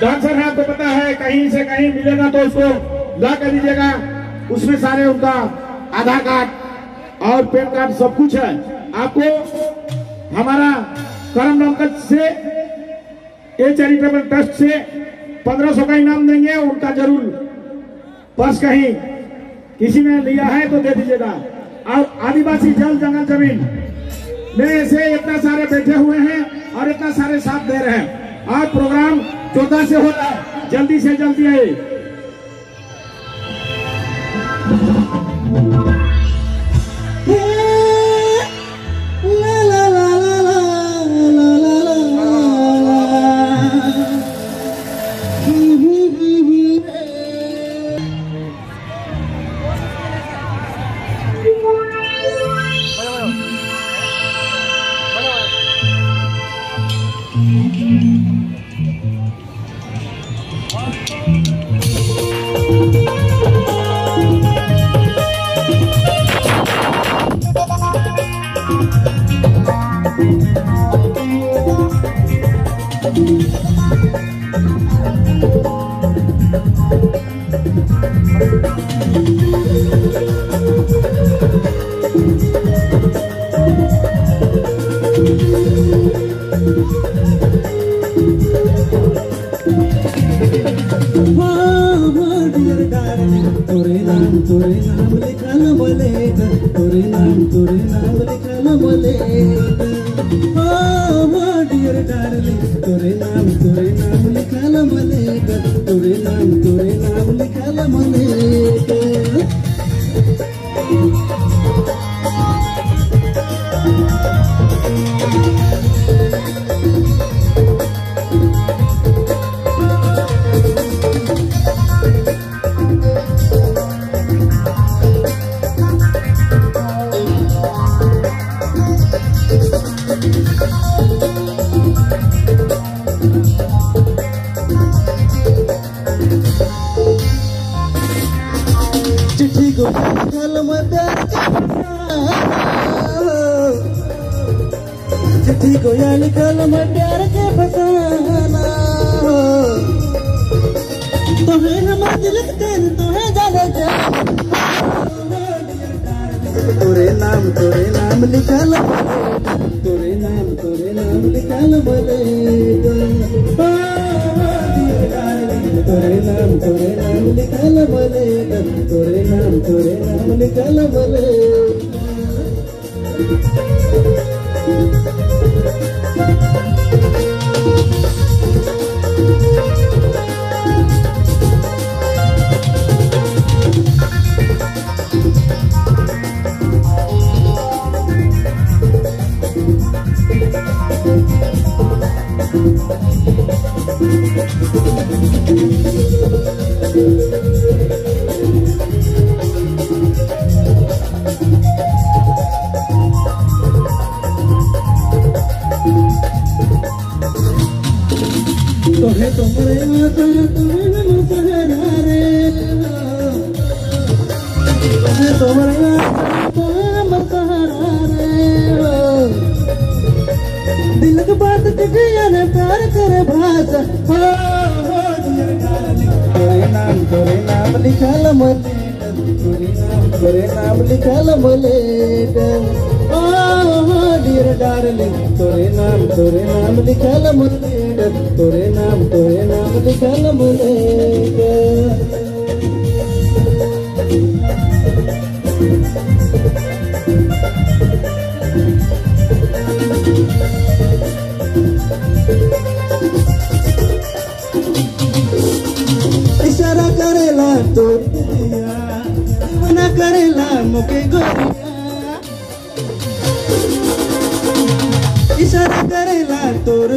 Dancer है, आपको पता है, कहीं से कहीं मिलेगा तो उसको ला कर दीजिएगा। उसमें सारे उनका आधार कार्ड और पैन कार्ड सब कुछ है। आपको हमारा करम नौकत से ए चैरिटेबल ट्रस्ट से पंद्रह सौ का इनाम देंगे, उनका ज़रूर पर्स कहीं किसी ने लिया है तो दे दीजिएगा। और आदिवासी जल जंगल ज़मीन, में से इतना सारे बैठे हुए हैं और इतना सारे साथ दे रहे हैं। और प्रोग्राम चौदह से हो रहा है, जल्दी से जल्दी आए Tore nam tore nam le kalam le tore nam tore nam Chico. चिट्ठी को यार कलम प्यार के फसाना तुम्हें हम लिखते हैं तुम्हें जाने क्या तोरे नाम तोरे नाम लिखा लो तोरे नाम तोरे नाम लिखा लो बोले तोरे नाम तोरे नाम लिखा लो बोले तोरे नाम तोरे नाम लिखा लो बोले ಕರ ಭಾಸ ನಾಮ ತೋರೆ ನಾಮ ಲಿಖಲ ಮಲೆ ತೋರೆ ನಾಮ ಲಿಖಲ ಮಲೆ dear darling tore naam tore naam likhal mule tore naam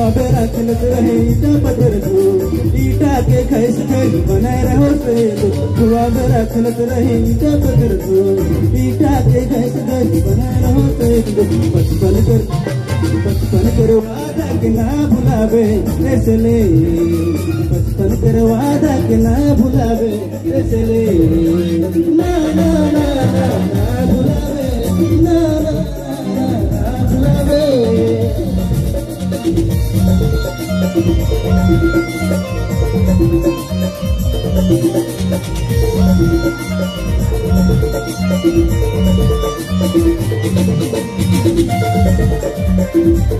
हवा बेरा रहे ईटा पत्थर को ईटा के खैस खेल बनाए रहो सहेलो हवा बेरा चलत रहे ईटा पत्थर को ईटा के खैस खेल बनाए रहो सहेलो बचपन कर बचपन कर वादा के ना भुलावे ऐसे ले बचपन कर वादा के ना भुलावे ऐसे ले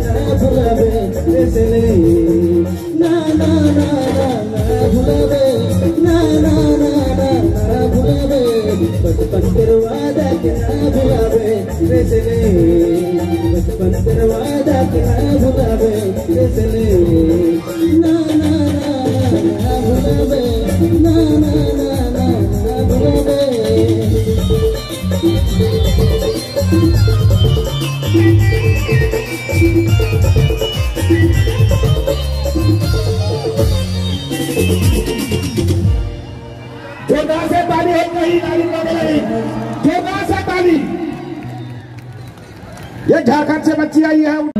wada kita bulabe Esele Na na na na na bulabe Na na na na na bulabe बचपन करवादा के ना भुलावे रेसले बचपन करवादा के ना भुलावे रेसले ना ना ना ना भुलावे ना ना ना ना ना भुलावे से ताली हो कहीं नाली जोरदार से ताली ये झारखंड से बच्ची आई है।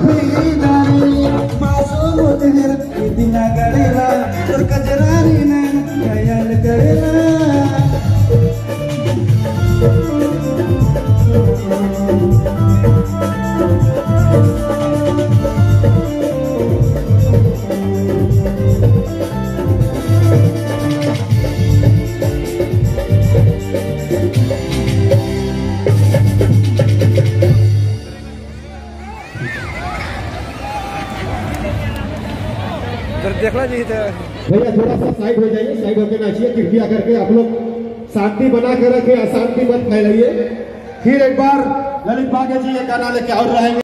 berbidari masuk hutir di tengah galera terkejar arinan gaya negara देखला चाहिए भैया थोड़ा सा साइड हो जाइए साइड होकर नाचिए कृपया करके आप लोग शांति बना कर रखे, अशांति मत फैलाइए। फिर एक बार ललित बागे जी ये गाना लेके और रहेंगे